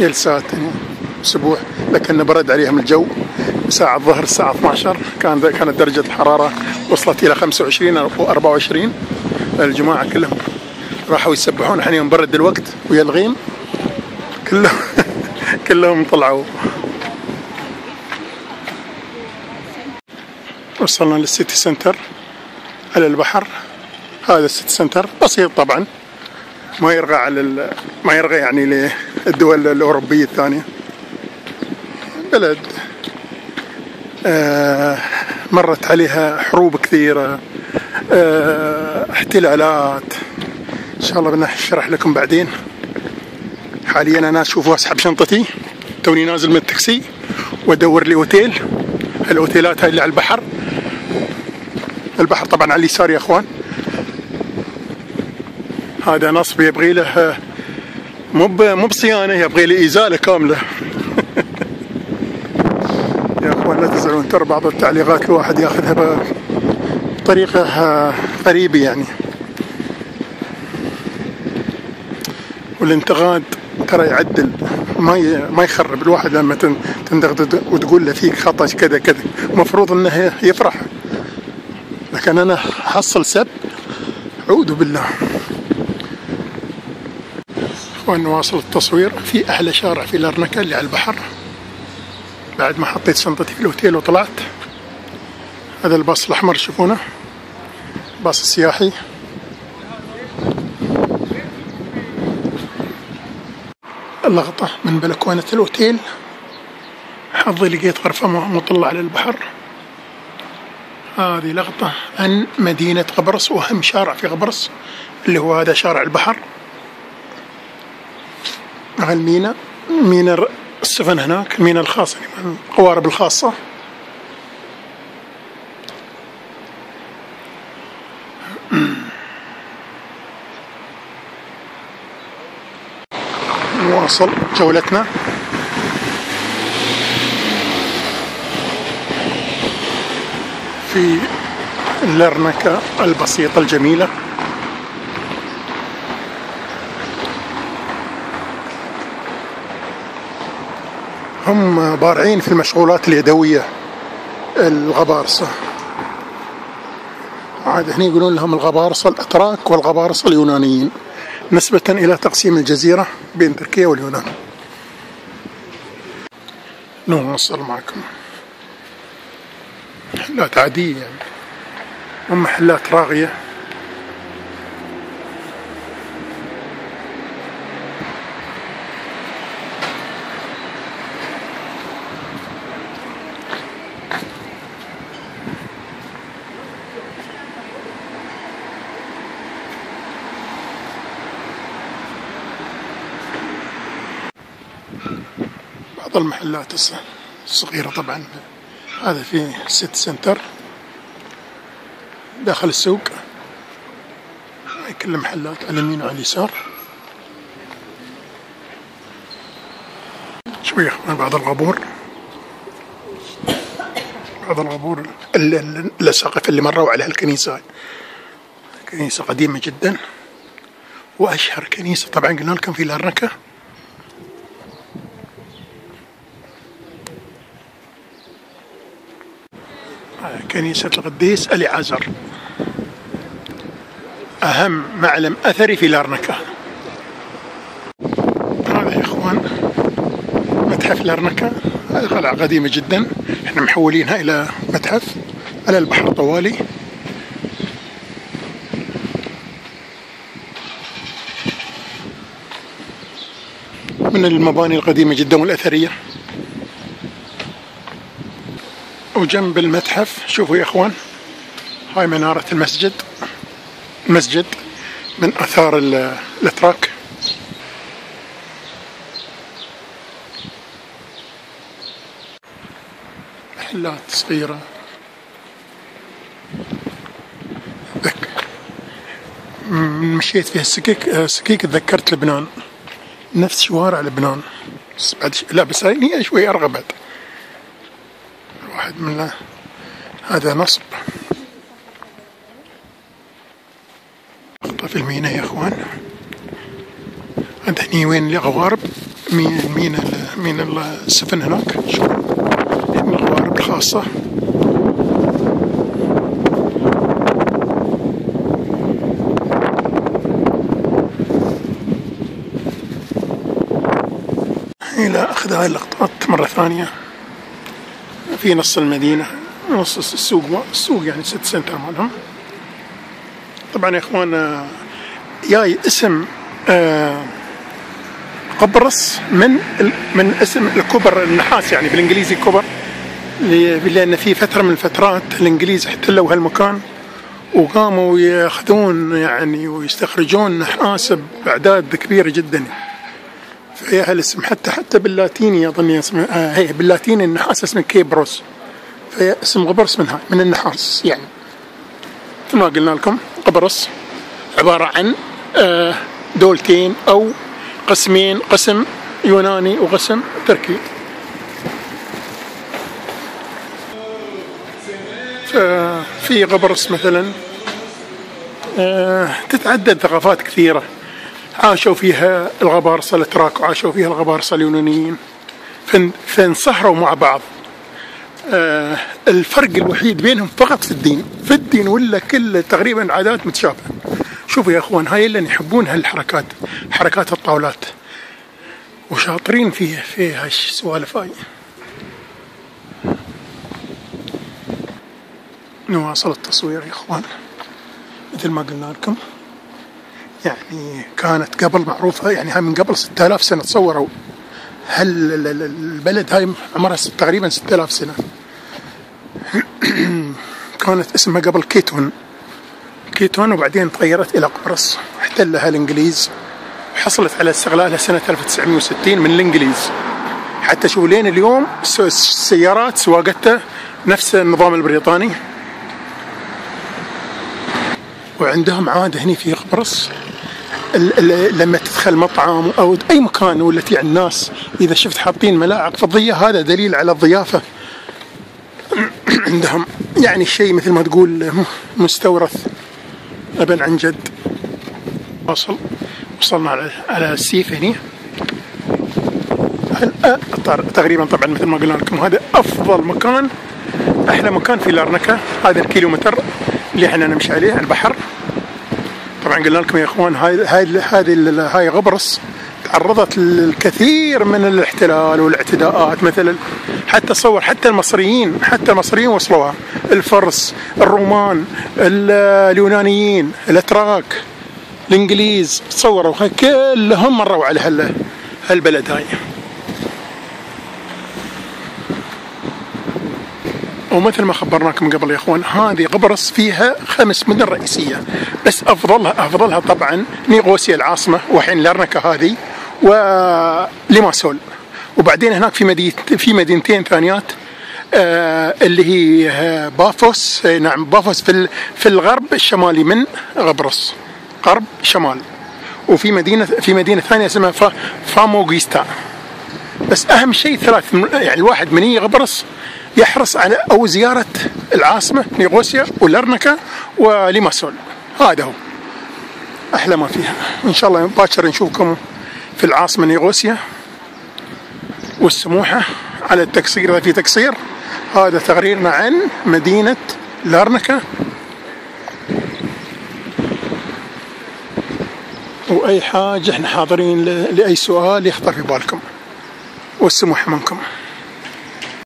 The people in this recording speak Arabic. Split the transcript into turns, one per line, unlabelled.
جلسات أسبوع لكن برد عليهم الجو. ساعة الظهر الساعة 12 كان كانت درجة الحرارة وصلت إلى 25 أو 24 الجماعة كلهم راحوا يسبحون. الحين يوم برد الوقت ويا الغيم كلهم كلهم طلعوا. وصلنا لل city center على البحر. هذا ال city center بسيط طبعا. ما يرغى على. ما يرغى يعني للدول الأوروبية الثانية. بلد آه مرت عليها حروب كثيرة آه احتلالات. إن شاء الله بنشرح لكم بعدين. حاليا أنا أشوف أسحب شنطتي. توني نازل من التاكسي وأدور لي أوتيل الأوتيلات هاي اللي على البحر. البحر طبعا على اليسار يا أخوان. هذا نصب يبغي له مو مو بصيانة يبغي له إزالة كاملة. يا أخوان لا تزعلون ترى بعض التعليقات الواحد ياخذها بطريقة غريبة يعني. والانتقاد ترى يعدل ما ما يخرب. الواحد لما تنتقد وتقول له فيك خطأ كذا كذا المفروض إنه يفرح. لكن أنا حصل سب أعوذ بالله. ونواصل التصوير في أحلى شارع في لارنكا اللي على البحر. بعد ما حطيت شنطتي في الأوتيل وطلعت. هذا الباص الأحمر تشوفونه. باص السياحي اللقطة من بلكونة الأوتيل. حظي لقيت غرفة مطلة على البحر. هذه لقطة عن مدينة قبرص وأهم شارع في قبرص اللي هو هذا شارع البحر. مع المينا. مينا السفن هناك المينا الخاص يعني القوارب الخاصة. نواصل جولتنا. في اللرنكة البسيطة الجميلة. هم بارعين في المشغولات اليدوية الغبارصة. عاد هنا يقولون لهم الغبارصة الأتراك والغبارصة اليونانيين نسبة إلى تقسيم الجزيرة بين تركيا واليونان. نوصل معكم. محلات عادية يعني. هم محلات راغية. بعض المحلات الصغيرة طبعا. هذا في city center. داخل السوق. كل محلات على اليمين وعلى اليسار. شوية بعض القبور. بعض القبور الأساقف اللي مروا عليها الكنيسة. كنيسة قديمة جدا. وأشهر كنيسة. طبعا قلنا لكم في لارنكة كنيسة القديس اليعازر أهم معلم أثري في لارنكا. هذا يا إخوان متحف لارنكا. هذه قلعة قديمة جدا. إحنا محولينها إلى متحف على البحر طوالي من المباني القديمة جدا والأثرية. وجنب المتحف. شوفوا يا إخوان هاي منارة المسجد. المسجد من آثار الأتراك. محلات صغيرة. مشيت فيها السكيك. سكيك تذكرت لبنان. نفس شوارع لبنان. بس بعد لا بس هي شوي أرغبت. واحد من هذا نصب. في المينا يا إخوان. هني وين الغوارب مين مين مين السفن هناك. شوف من القوارب الخاصة. إلى أخذ هاي اللقطات مرة ثانية. في نص المدينة نص السوق السوق يعني ست سنتر مالهم. طبعا يا إخوان جاي اسم آه، قبرص من من اسم الكبر النحاس يعني بالإنجليزي كبر لأن في فترة من الفترات الإنجليز احتلوا هالمكان وقاموا يأخذون يعني ويستخرجون نحاس بأعداد كبيرة جدا. فهي هالاسم حتى حتى باللاتيني اظن اسمه آه هي باللاتيني النحاس اسمه كيبروس. فهي اسم قبرص منها من النحاس يعني. مثل ما قلنا لكم قبرص عبارة عن آه دولتين أو قسمين قسم يوناني وقسم تركي. في قبرص مثلا آه تتعدد ثقافات كثيرة. عاشوا فيها الغبارصة الاتراك وعاشوا فيها الغبارصة اليونانيين فانصهروا مع بعض. آه الفرق الوحيد بينهم فقط في الدين. في الدين ولا كل تقريبا عادات متشابهة. شوفوا يا أخوان هاي اللي يحبون هالحركات حركات الطاولات. وشاطرين فيها في هالسوالف هاي. نواصل التصوير يا أخوان مثل ما قلنا لكم. يعني كانت قبل معروفة يعني هاي من قبل 6000 سنة تصوروا. هل البلد هاي عمرها تقريبا 6000 سنة. كانت اسمها قبل كيتون. كيتون وبعدين تغيرت إلى قبرص احتلها الإنجليز. وحصلت على استغلالها سنة 1960 من الإنجليز. حتى شوف لين اليوم السيارات سواقتها نفس النظام البريطاني. وعندهم عادة هني في قبرص لما تدخل مطعم أو أي مكان ولا في الناس إذا شفت حاطين ملاعق فضية هذا دليل على الضيافة. عندهم يعني شيء مثل ما تقول مستورث ابا عن جد. وصل وصلنا على على السيف هني. تقريبا طبعا مثل ما قلنا لكم هذا أفضل مكان أحلى مكان في لارنكا هذا الكيلومتر اللي إحنا نمشي عليه البحر. طبعا قلنا لكم يا إخوان هاي هاي هذه هاي غبرص تعرضت للكثير من الاحتلال والاعتداءات. مثل حتى صور حتى المصريين حتى المصريين وصلوها. الفرس الرومان اليونانيين الأتراك الإنجليز تصوروا كلهم مروا على هالبلد هاي. ومثل ما خبرناكم قبل يا إخوان هذه قبرص فيها خمس مدن رئيسية. بس افضلها أفضلها طبعا نيغوسيا العاصمة وحين لارنكا هذه وليماسول وبعدين هناك في مدينة في مدينتين ثانيات آه اللي هي آه، بافوس آه، نعم بافوس في في الغرب الشمالي من قبرص غرب شمال. وفي مدينة في مدينة ثانية اسمها فاموغيستا. بس أهم شيء ثلاث يعني الواحد من قبرص يحرص على أو زيارة العاصمة نيغوسيا ولرنكا وليماسول هذا هو. أحلى ما فيها. إن شاء الله باكر نشوفكم في العاصمة نيغوسيا والسموحة على التقصير. إذا في تقصير هذا تقريرنا عن مدينة لارنكا وأي حاجة إحنا حاضرين لأي سؤال يخطر في بالكم. والسموحة منكم.